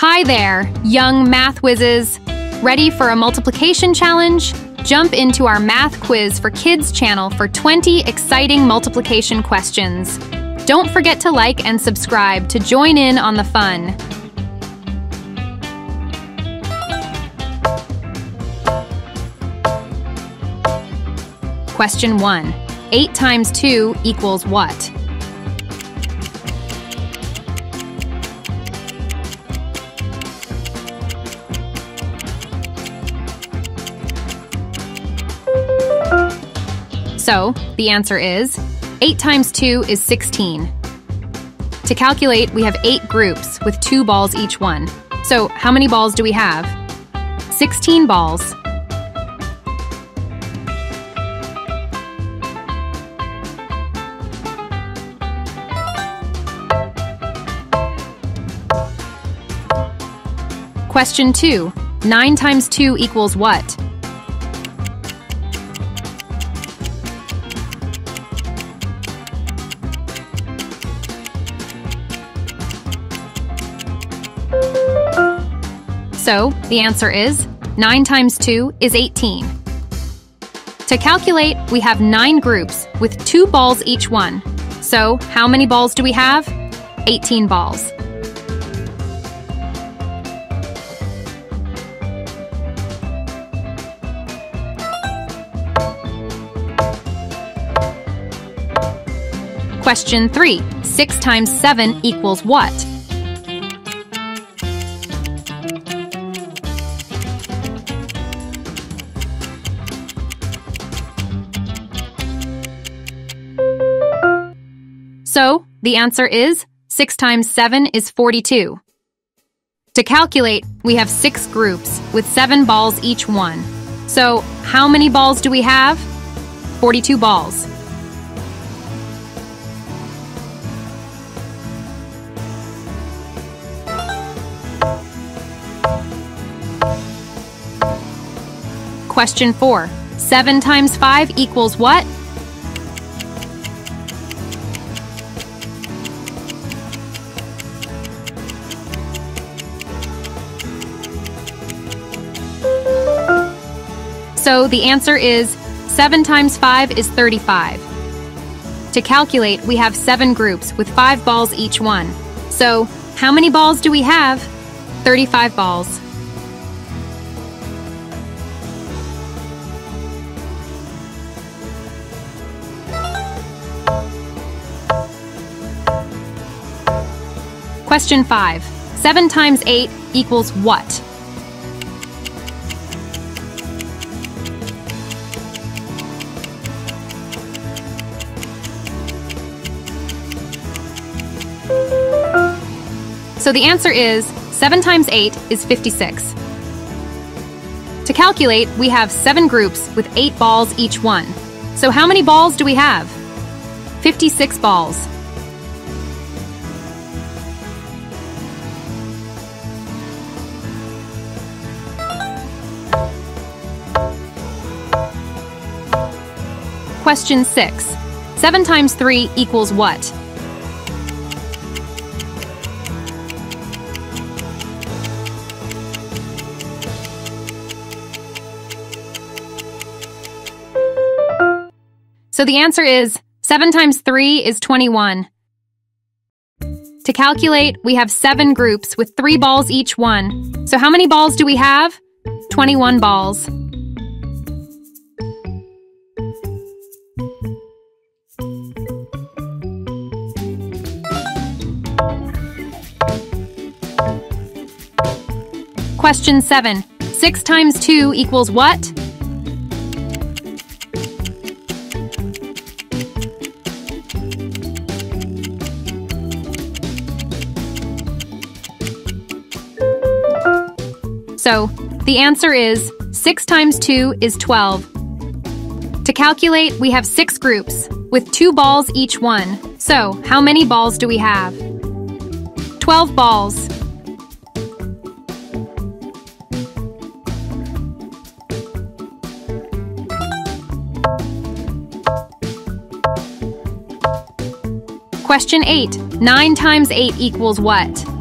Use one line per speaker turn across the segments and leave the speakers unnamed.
Hi there, young math whizzes. Ready for a multiplication challenge? Jump into our math quiz for kids channel for 20 exciting multiplication questions. Don't forget to like and subscribe to join in on the fun. Question 1. 8 times 2 equals what? So, the answer is 8 times 2 is 16. To calculate, we have 8 groups with 2 balls each one. So, how many balls do we have? 16 balls. Question 2. 9 times 2 equals what? So, the answer is 9 times 2 is 18. To calculate, we have 9 groups with 2 balls each one. So, how many balls do we have? 18 balls. Question 3. 6 times 7 equals what? So, the answer is 6 times 7 is 42. To calculate, we have 6 groups with 7 balls each one. So, how many balls do we have? 42 balls. Question 4. 7 times 5 equals what? So the answer is 7 times 5 is 35. To calculate, we have 7 groups with 5 balls each one. So how many balls do we have? 35 balls. Question 5. 7 times 8 equals what? So the answer is 7 times 8 is 56. To calculate, we have 7 groups with 8 balls each one. So how many balls do we have? 56 balls. Question 6. 7 times 3 equals what? So the answer is 7 times 3 is 21. To calculate, we have 7 groups with 3 balls each one. So how many balls do we have? 21 balls. Question 7. 6 times 2 equals what? So, the answer is 6 times 2 is 12. To calculate, we have 6 groups, with 2 balls each one. So, how many balls do we have? 12 balls. Question 8. 9 times 8 equals what?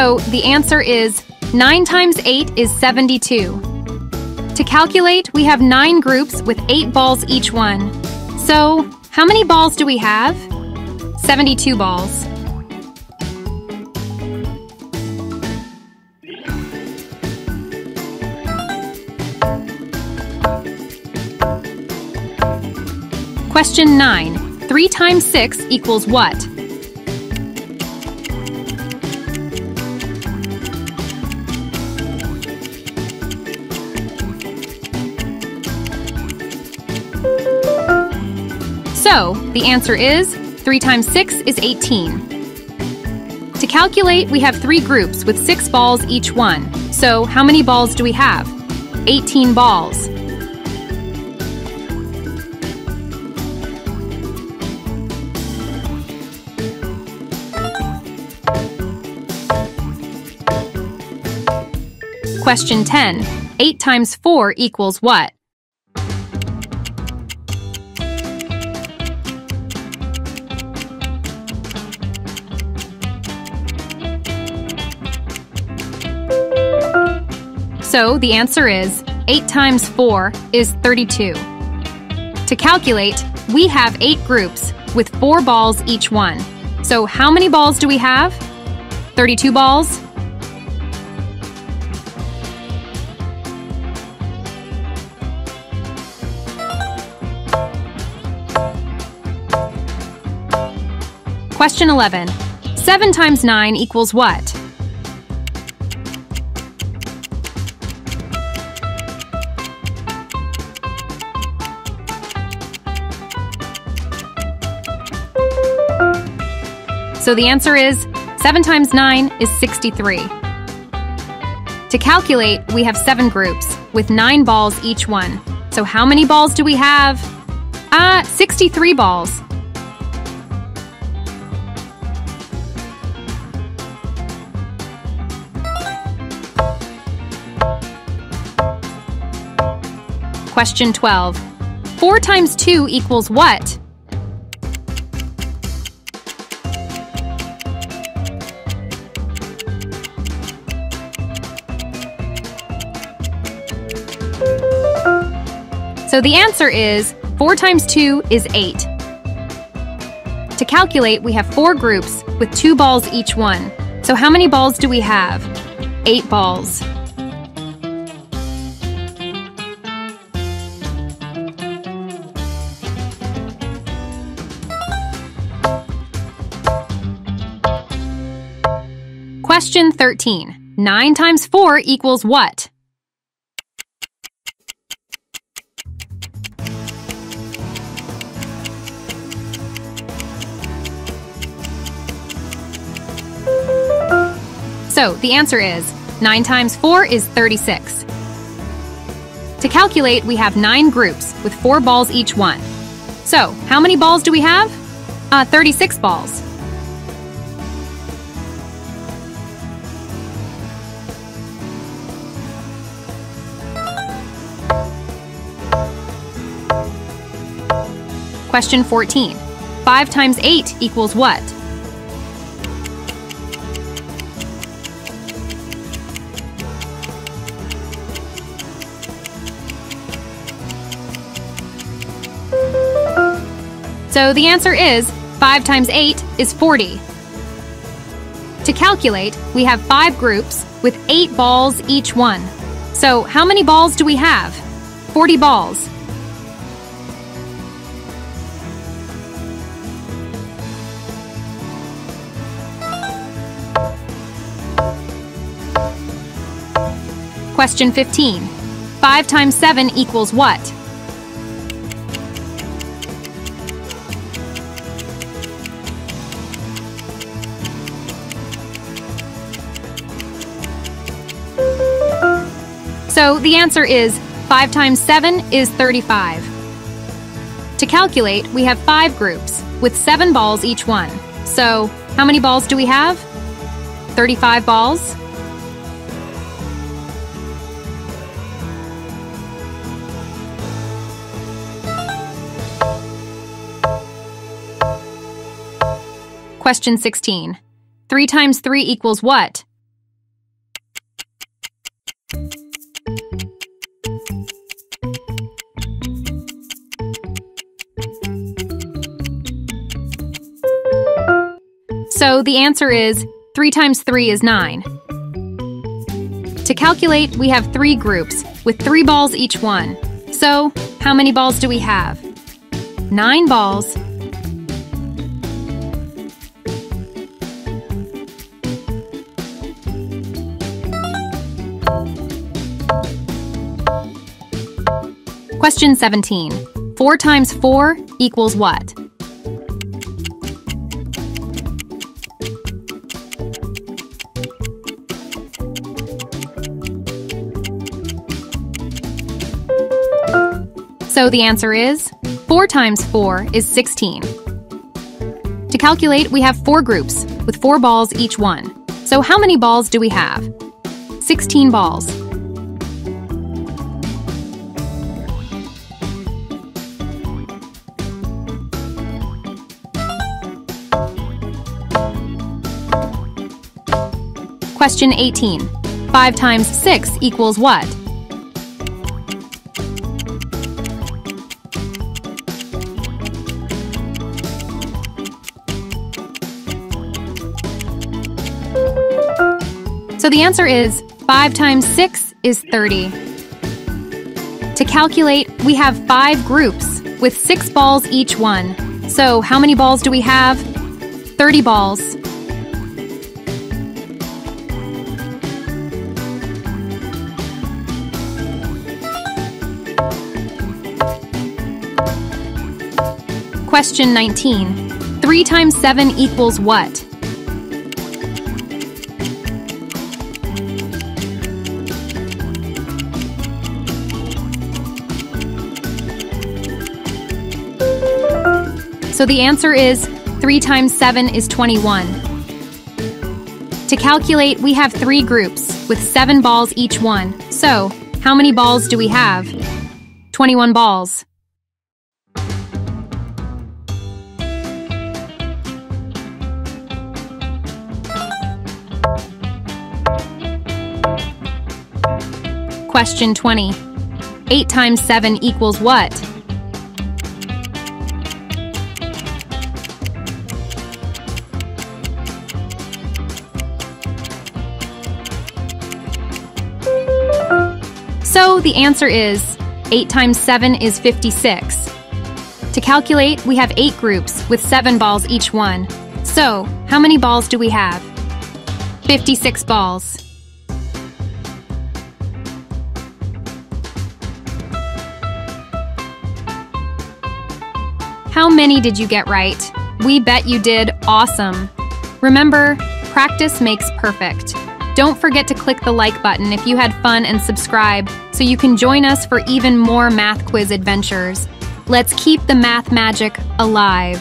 So the answer is 9 times 8 is 72. To calculate, we have 9 groups with 8 balls each one. So, how many balls do we have? 72 balls. Question 9. 3 times 6 equals what? So, the answer is 3 times 6 is 18. To calculate, we have three groups with six balls each one. So, how many balls do we have? 18 balls. Question 10. 8 times 4 equals what? So the answer is 8 times 4 is 32. To calculate, we have 8 groups with 4 balls each one. So how many balls do we have? 32 balls? Question 11. 7 times 9 equals what? So the answer is 7 times 9 is 63. To calculate, we have 7 groups, with 9 balls each one. So how many balls do we have? Ah, uh, 63 balls. Question 12. 4 times 2 equals what? So the answer is 4 times 2 is 8. To calculate, we have four groups with two balls each one. So how many balls do we have? Eight balls. Question 13. 9 times 4 equals what? So the answer is 9 times 4 is 36. To calculate, we have 9 groups with 4 balls each one. So, how many balls do we have? Uh, 36 balls. Question 14. 5 times 8 equals what? So the answer is 5 times 8 is 40. To calculate, we have 5 groups with 8 balls each one. So how many balls do we have? 40 balls. Question 15. 5 times 7 equals what? So the answer is 5 times 7 is 35. To calculate, we have 5 groups, with 7 balls each one. So how many balls do we have? 35 balls. Question 16. 3 times 3 equals what? So the answer is 3 times 3 is 9. To calculate, we have three groups, with three balls each one. So, how many balls do we have? Nine balls. Question 17. 4 times 4 equals what? So the answer is 4 times 4 is 16. To calculate, we have four groups, with four balls each one. So how many balls do we have? 16 balls. Question 18. 5 times 6 equals what? The answer is 5 times 6 is 30. To calculate, we have five groups with six balls each one. So how many balls do we have? 30 balls. Question 19. 3 times 7 equals what? So the answer is 3 times 7 is 21. To calculate, we have three groups with seven balls each one. So, how many balls do we have? 21 balls. Question 20. 8 times 7 equals what? The answer is 8 times 7 is 56. To calculate, we have 8 groups with 7 balls each one. So, how many balls do we have? 56 balls. How many did you get right? We bet you did awesome. Remember, practice makes perfect. Don't forget to click the like button if you had fun and subscribe so you can join us for even more math quiz adventures. Let's keep the math magic alive.